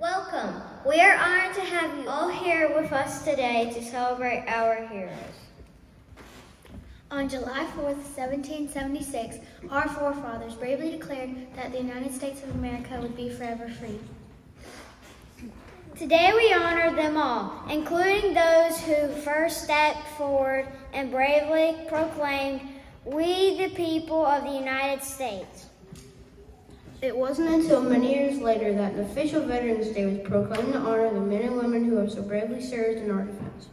Welcome. We are honored to have you all here with us today to celebrate our heroes. On July 4th, 1776, our forefathers bravely declared that the United States of America would be forever free. Today we honor them all, including those who first stepped forward and bravely proclaimed, We the people of the United States. It wasn't until many years later that an official Veterans Day was proclaimed to honor the men and women who have so bravely served in our defense.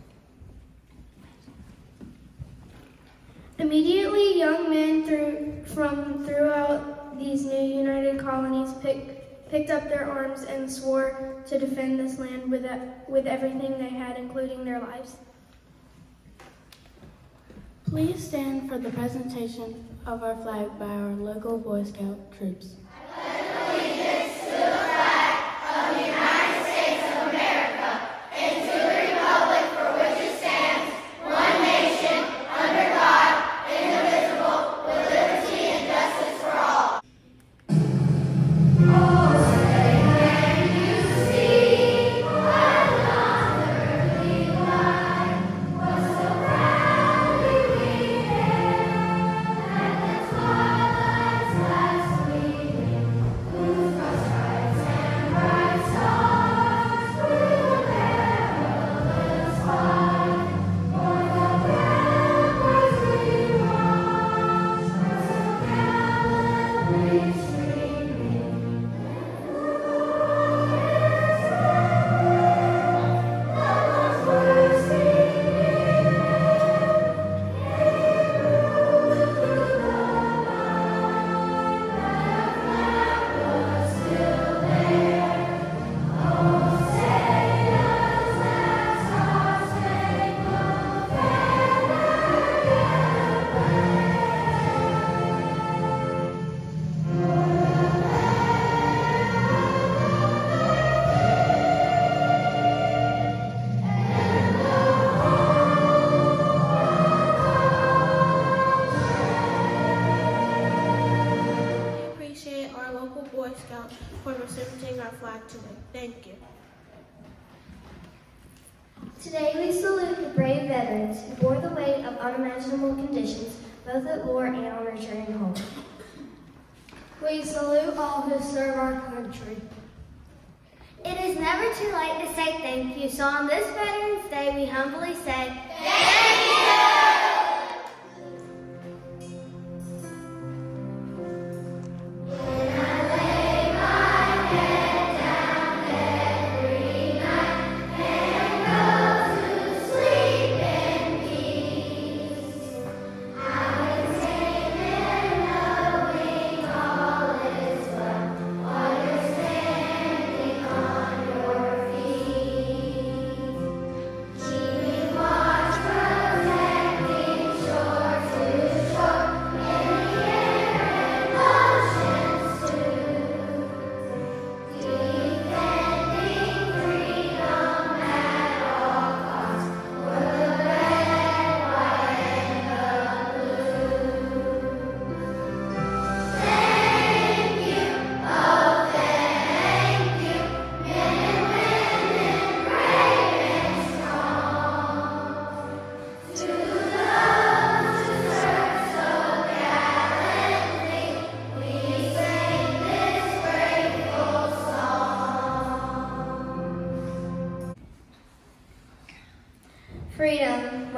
Immediately, young men through, from throughout these new united colonies pick, picked up their arms and swore to defend this land with, uh, with everything they had, including their lives. Please stand for the presentation of our flag by our local Boy Scout troops. Scouts for receiving our flag today. Thank you. Today we salute the brave veterans who bore the weight of unimaginable conditions, both at war and on returning home. We salute all who serve our country. It is never too late to say thank you, so on this Veterans Day we humbly say, Freedom,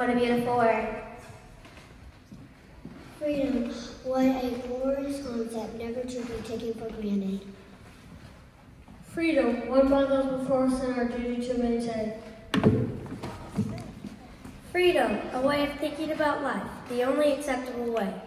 what a beautiful word. Freedom, what a glorious concept never to be taken for granted. Freedom, what us before us in our duty to maintain. Freedom, a way of thinking about life, the only acceptable way.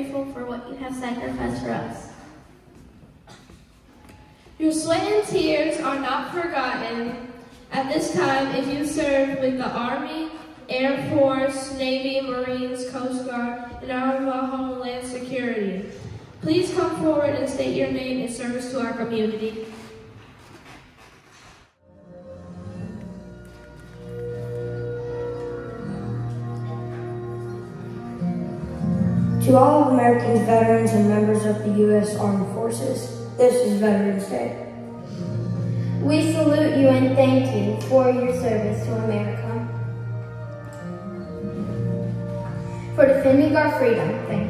Grateful for what you have sacrificed for us. Your sweat and tears are not forgotten. At this time, if you served with the Army, Air Force, Navy, Marines, Coast Guard, and our Homeland Security, please come forward and state your name in service to our community. To all American veterans and members of the U.S. Armed Forces, this is Veterans Day. We salute you and thank you for your service to America. For defending our freedom, thank you.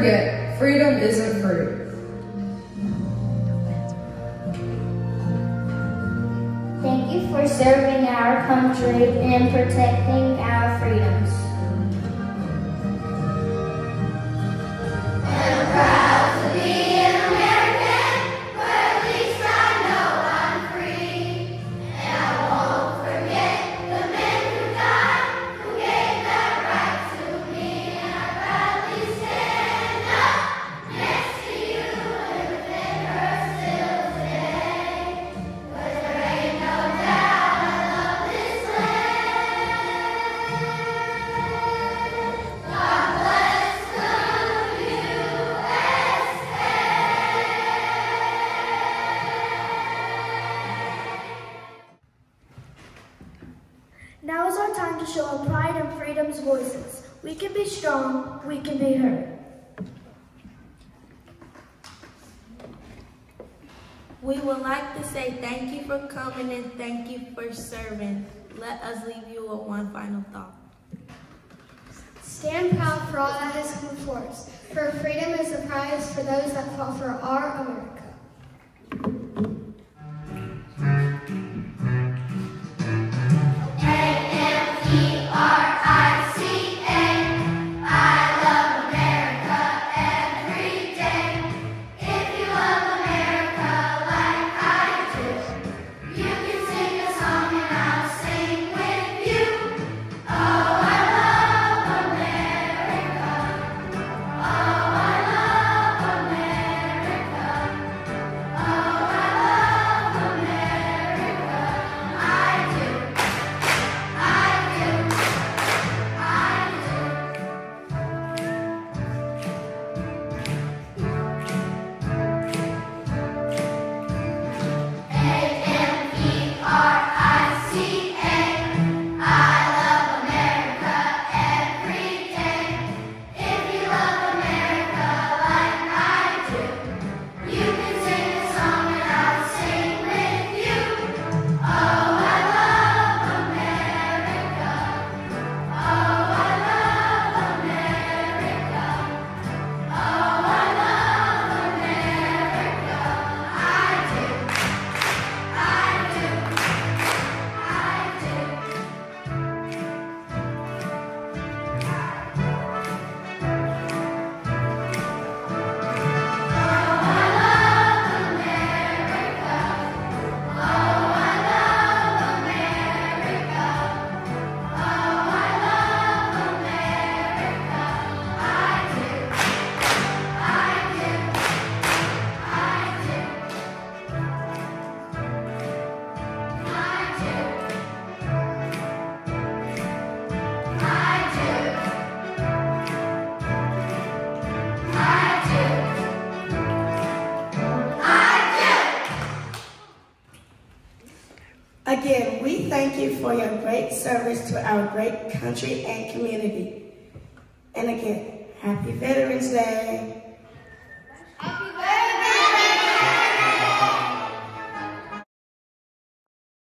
Forget, freedom isn't free. Thank you for serving our country and protecting our freedoms. Freedom's voices. We can be strong, we can be heard. We would like to say thank you for coming and thank you for serving. Let us leave you with one final thought. Stand proud for all that has come before us, for freedom is the prize for those that fought for our America. You for your great service to our great country and community. And again, happy Veterans Day.